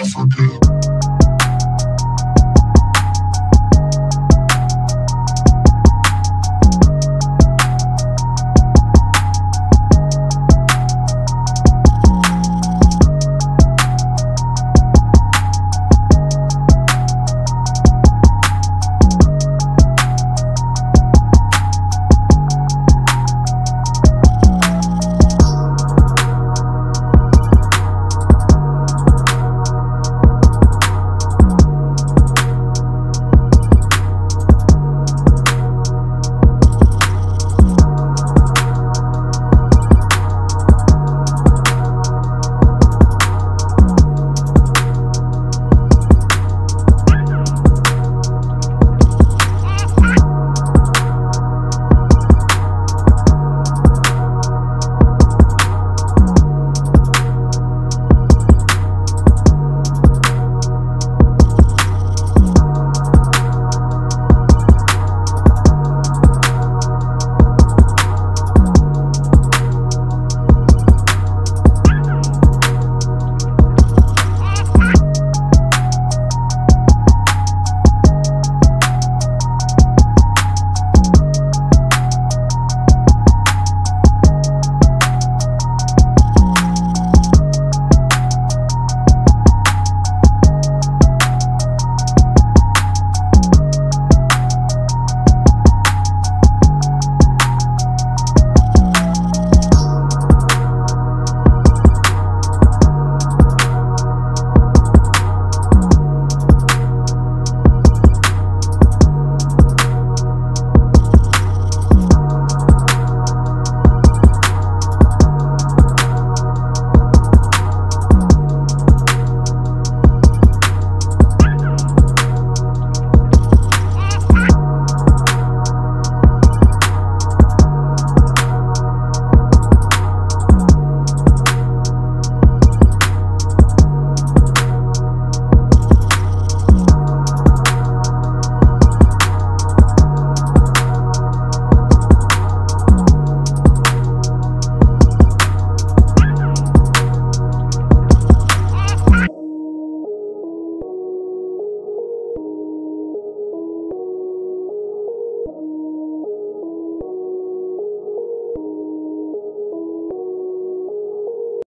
Africa.